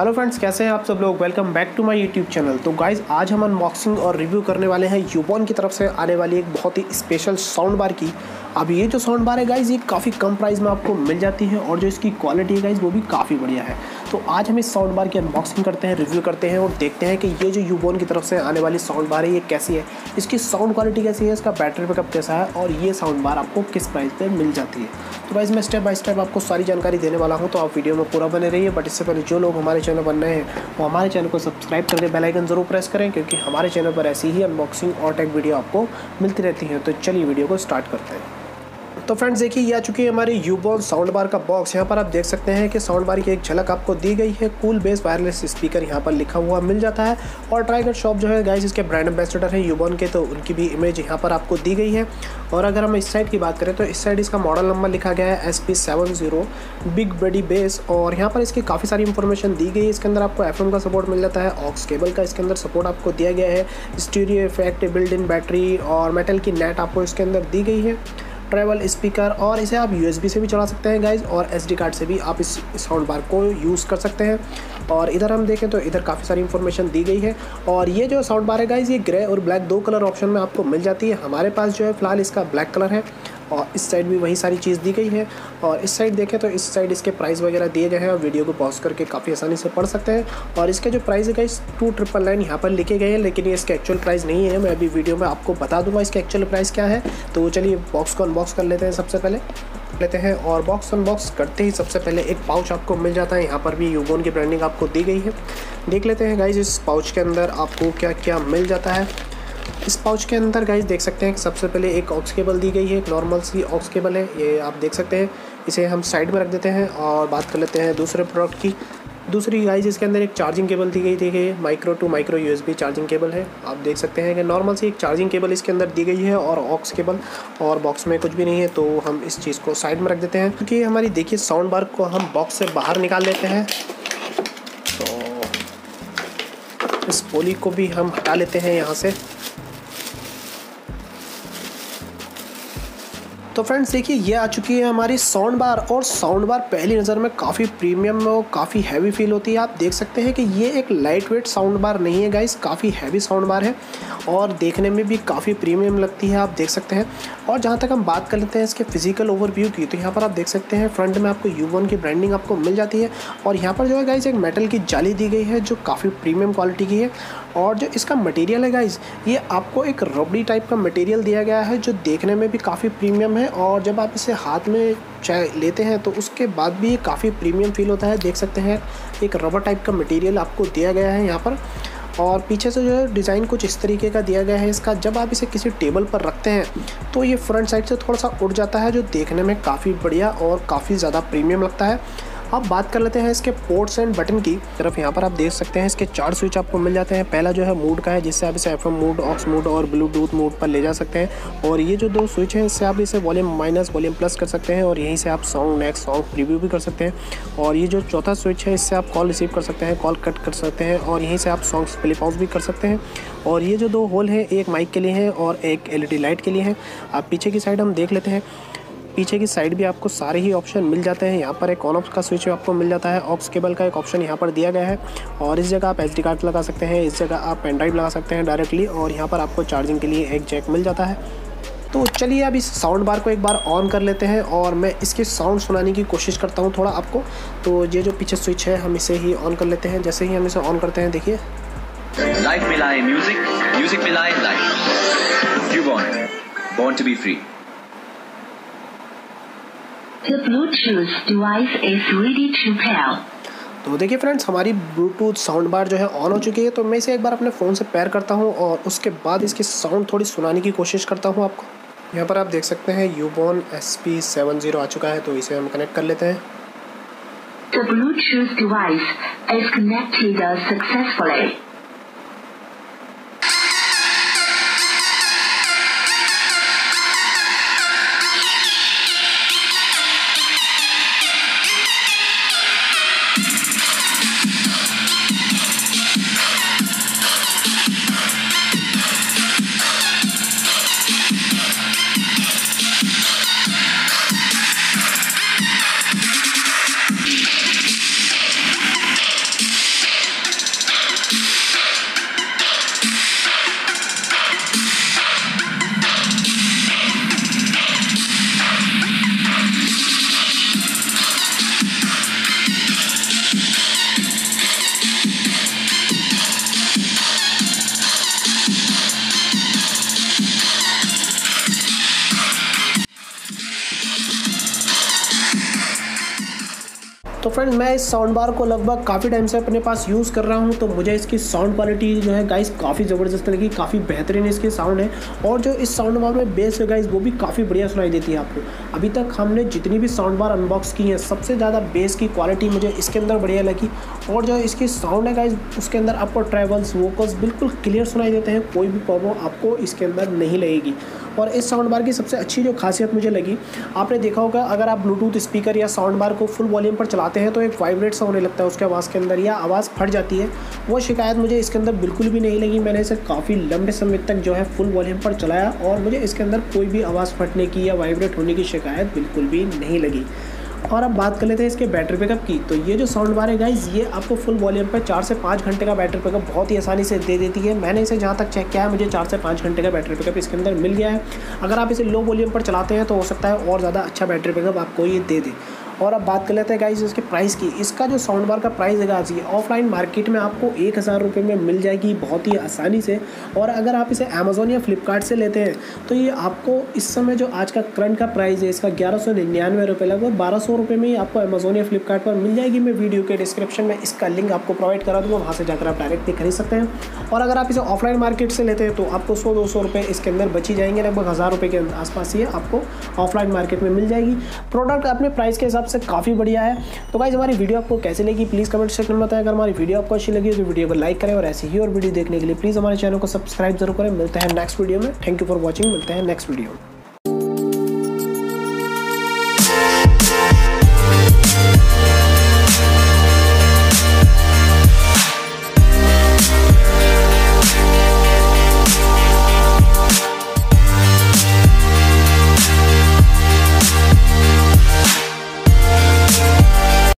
Hello friends, कैसे हैं आप सब लोग? Welcome back to my YouTube channel तो गाइज़ आज हम अनबॉक्सिंग और रिव्यू करने वाले हैं। यूबॉन की तरफ़ से आने वाली एक बहुत ही स्पेशल साउंड बार की। अब ये जो साउंड बार है गाइज़ ये काफ़ी कम प्राइस में आपको मिल जाती है और जो इसकी क्वालिटी है गाइज़ वो भी काफ़ी बढ़िया है। तो आज हम इस साउंड बार की अनबॉक्सिंग करते हैं रिव्यू करते हैं और देखते हैं कि ये जो यूबोन की तरफ़ से आने वाली साउंड बार है, ये कैसी है? इसकी साउंड क्वालिटी कैसी है? इसका बैटरी बैकअप कैसा है? और ये साउंड बार आपको किस प्राइस पर मिल जाती है? तो गाइज़ मैं स्टेप बाय स्टेप आपको सारी जानकारी देने वाला हूँ तो आप वीडियो में पूरा बने रहिए। बट इससे पहले जो लोग हमारे चैनल पर नए हैं, वो हमारे चैनल को सब्सक्राइब करके बेलाइकन ज़रूर प्रेस करें, क्योंकि हमारे चैनल पर ऐसी ही अनबॉक्सिंग और टेक वीडियो आपको मिलती रहती हैं। तो चलिए वीडियो को स्टार्ट करते हैं। तो फ्रेंड्स देखिए, ये आ चुकी है हमारी यूबॉन साउंड बार का बॉक्स यहाँ पर आप देख सकते हैं कि साउंड बार की एक झलक आपको दी गई है। कूल बेस वायरलेस स्पीकर यहाँ पर लिखा हुआ मिल जाता है। और ट्राइगर शॉप जो है गाइज़ इसके ब्रांड एम्बेसडर है यूबॉन के तो उनकी भी इमेज यहाँ पर आपको दी गई है। और अगर हम इस साइड की बात करें तो इस साइड इसका मॉडल नंबर लिखा गया है S P seven zero big buddy bass और यहाँ पर इसकी काफ़ी सारी इन्फॉर्मेशन दी गई है। इसके अंदर आपको एफ़ का सपोर्ट मिल जाता है ऑक्स केबल का इसके अंदर सपोर्ट आपको दिया गया है। Stereo effect build in battery और मेटल की नेट आपको इसके अंदर दी गई है। ट्रैवल स्पीकर और इसे आप यूएसबी से भी चला सकते हैं गाइज़ और एसडी कार्ड से भी आप इस साउंड बार को यूज़ कर सकते हैं। और इधर हम देखें तो इधर काफ़ी सारी इन्फॉर्मेशन दी गई है। और ये जो साउंड बार है गाइज़ ये ग्रे और ब्लैक दो कलर ऑप्शन में आपको मिल जाती है। हमारे पास जो है, फ़िलहाल इसका ब्लैक कलर है। और इस साइड भी वही सारी चीज़ दी गई है। और इस साइड देखें तो इस साइड इसके प्राइस वगैरह दिए गए हैं और वीडियो को पॉज करके काफ़ी आसानी से पढ़ सकते हैं। और इसके जो प्राइस है इस टू ट्रिपल नाइन यहाँ पर लिखे गए हैं, लेकिन ये इसके एक्चुअल प्राइस नहीं है। मैं अभी वीडियो में आपको बता दूँगा इसके एक्चुअल प्राइस क्या है। तो चलिए बॉक्स को अनबॉक्स कर लेते हैं सबसे पहले। लेते हैं और बॉक्स अनबॉक्स करते ही सबसे पहले एक पाउच आपको मिल जाता है। यहाँ पर भी यूबोन की ब्रांडिंग आपको दी गई है। देख लेते हैं गाइज़ इस पाउच के अंदर आपको क्या क्या मिल जाता है। इस पाउच के अंदर गाइज़ देख सकते हैं कि सबसे पहले एक ऑक्स केबल दी गई है, एक नॉर्मल सी ऑक्स केबल है, ये आप देख सकते हैं। इसे हम साइड में रख देते हैं और बात कर लेते हैं दूसरे प्रोडक्ट की। दूसरी गाइज़ इसके अंदर एक चार्जिंग केबल दी गई थी गई micro to micro USB charging cable है। आप देख सकते हैं कि नॉर्मल सी एक चार्जिंग केबल इसके अंदर दी गई है और ऑक्स केबल और बॉक्स में कुछ भी नहीं है तो हम इस चीज़ को साइड में रख देते हैं। क्योंकि हमारी देखिए साउंड बार को हम बॉक्स से बाहर निकाल लेते हैं। तो इस पोली को भी हम हटा लेते हैं यहाँ से। तो फ्रेंड्स देखिए, ये आ चुकी है हमारी साउंड बार और साउंड बार पहली नज़र में काफ़ी प्रीमियम और काफ़ी हैवी फील होती है। आप देख सकते हैं कि ये एक लाइट वेट साउंड बार नहीं है गाइस काफ़ी हैवी साउंड बार है और देखने में भी काफ़ी प्रीमियम लगती है, आप देख सकते हैं। और जहाँ तक हम बात कर लेते हैं इसके फ़िज़िकल ओवरव्यू की तो यहाँ पर आप देख सकते हैं फ्रंट में आपको यू की ब्रांडिंग आपको मिल जाती है। और यहाँ पर जो है गाइज़ एक मेटल की जाली दी गई है, जो काफ़ी प्रीमियम क्वालिटी की है। और जो इसका मटेरियल है गाइज़ ये आपको एक रबड़ी टाइप का मटेरियल दिया गया है, जो देखने में भी काफ़ी प्रीमियम है और जब आप इसे हाथ में चाय लेते हैं तो उसके बाद भी ये काफ़ी प्रीमियम फील होता है। देख सकते हैं, एक रबर टाइप का मटेरियल आपको दिया गया है यहाँ पर। और पीछे से जो है डिज़ाइन कुछ इस तरीके का दिया गया है इसका। जब आप इसे किसी टेबल पर रखते हैं तो ये फ्रंट साइड से थोड़ा सा उड़ जाता है, जो देखने में काफ़ी बढ़िया और काफ़ी ज़्यादा प्रीमियम लगता है। अब बात कर लेते हैं इसके पोर्ट्स एंड बटन की तरफ़। यहाँ पर आप देख सकते हैं इसके चार स्विच आपको मिल जाते हैं। पहला जो है मूड का है, जिससे आप इसे एफ़ मूड ऑक्स मूड और ब्लूटूथ मूड पर ले जा सकते हैं। और ये जो दो स्विच हैं, इससे आप इसे वॉल्यूम माइनस वॉल्यूम प्लस कर सकते हैं और यहीं से आप सॉन्ग नेक्स्ट सॉन्ग प्रीव्यू भी कर सकते हैं। और ये जो चौथा स्विच है, इससे आप कॉल रिसीव कर सकते हैं कॉल कट कर सकते हैं और यहीं से आप सॉन्ग्स प्ले पाउस भी कर सकते हैं। और ये जो दो होल हैं, एक माइक के लिए हैं और एक एलईडी लाइट के लिए हैं। आप पीछे की साइड हम देख लेते हैं। पीछे की साइड भी आपको सारे ही ऑप्शन मिल जाते हैं। यहाँ पर एक ऑन ऑफ़ का स्विच आपको मिल जाता है। ऑक्स केबल का एक ऑप्शन यहाँ पर दिया गया है। और इस जगह आप एच कार्ड लगा सकते हैं। इस जगह आप पेन ड्राइव लगा सकते हैं डायरेक्टली और यहाँ पर आपको चार्जिंग के लिए एक जैक मिल जाता है। तो चलिए अब इस साउंड बार को एक बार ऑन कर लेते हैं और मैं इसके साउंड सुनाने की कोशिश करता हूँ थोड़ा आपको। तो ये जो पीछे स्विच है, हम इसे ही ऑन कर लेते हैं। जैसे ही हम इसे ऑन करते हैं, देखिए। लाइफ मिलाए म्यूज़िक म्यूज़िक मिलाए life you born born to be free The Bluetooth device is ready to pair. तो देखिए फ्रेंड्स हमारी ब्लूटूथ साउंड बार जो है ऑन हो चुकी है तो मैं इसे एक बार अपने फ़ोन से पेयर करता हूँ और उसके बाद इसकी साउंड थोड़ी सुनाने की कोशिश करता हूँ आपको यहाँ पर आप देख सकते हैं Ubon S P seven zero आ चुका है तो इसे हम कनेक्ट कर लेते हैं The Bluetooth device is connected successfully. तो फ्रेंड्स मैं इस साउंड बार को लगभग काफ़ी टाइम से अपने पास यूज़ कर रहा हूँ तो मुझे इसकी साउंड क्वालिटी जो है गाइस काफ़ी ज़बरदस्त लगी, काफ़ी बेहतरीन इसकी साउंड है। और जो इस साउंड बार में बेस है गाइस वो भी काफ़ी बढ़िया सुनाई देती है आपको। अभी तक हमने जितनी भी साउंड बार अनबॉक्स की हैं, सबसे ज़्यादा बेस की क्वालिटी मुझे इसके अंदर बढ़िया लगी। और जो इसकी साउंड है गाइज़ उसके अंदर आपको ट्रेवल्स वोकल्स बिल्कुल क्लियर सुनाई देते हैं, कोई भी प्रॉब्लम आपको इसके अंदर नहीं लगेगी। और इस साउंड बार की सबसे अच्छी जो खासियत मुझे लगी, आपने देखा होगा, अगर आप ब्लूटूथ स्पीकर या साउंड बार को फुल वॉल्यूम पर चलाते हैं तो एक वाइब्रेट सा होने लगता है उसके आवाज़ के अंदर, या आवाज़ फट जाती है। वो शिकायत मुझे इसके अंदर बिल्कुल भी नहीं लगी। मैंने इसे काफ़ी लंबे समय तक जो है फुल वॉल्यूम पर चलाया और मुझे इसके अंदर कोई भी आवाज़ फटने की या वाइब्रेट होने की शिकायत बिल्कुल भी नहीं लगी। और अब बात कर लेते हैं इसके बैटरी बैकअप की। तो ये जो साउंड बार है गाइज़ ये आपको फुल वॉल्यूम पर चार से पाँच घंटे का बैटरी बैकअप बहुत ही आसानी से दे देती है। मैंने इसे जहाँ तक चेक किया है, मुझे चार से पाँच घंटे का बैटरी बैकअप इसके अंदर मिल गया है। अगर आप इसे लो वॉल्यूम पर चलाते हैं तो हो सकता है और ज़्यादा अच्छा बैटरी बैकअप आपको ये दे दे। और अब बात कर लेते हैं गाइज़ इसके प्राइस की। इसका जो साउंड बार का प्राइस है गाइज़ ये ऑफलाइन मार्केट में आपको एक हज़ार रुपये में मिल जाएगी बहुत ही आसानी से। और अगर आप इसे अमेज़ोन या फ्लिपकार्ट से लेते हैं तो ये आपको इस समय जो आज का करंट का प्राइस है, इसका ग्यारह सौ निन्यानवे रुपये लगभग बारह सौ रुपये में ही आपको अमेज़ोन या फ्लिपकार्ट पर मिल जाएगी। मैं वीडियो के डिस्क्रिप्शन में इसका लिंक आपको प्रोवाइड करा दूँगा, वहाँ से जाकर आप डायरेक्टली खरीद सकते हैं। और अगर आप इसे ऑफलाइन मार्केट से लेते हैं तो आपको सौ दो सौ रुपये इसके अंदर बची जाएँगे, लगभग हज़ार रुपये के आसपास ये आपको ऑफलाइन मार्केट में मिल जाएगी। प्रोडक्ट अपने प्राइस के हिसाब से काफ़ी बढ़िया है। तो गाइज़ हमारी वीडियो आपको कैसे लगी प्लीज़ कमेंट सेक्शन में बताएँ। अगर हमारी वीडियो आपको अच्छी लगी तो वीडियो को लाइक करें और ऐसी ही और वीडियो देखने के लिए प्लीज़ हमारे चैनल को सब्सक्राइब ज़रूर करें। मिलते हैं नेक्स्ट वीडियो में। थैंक यू फॉर वॉचिंग मिलते हैं नेक्स्ट वीडियो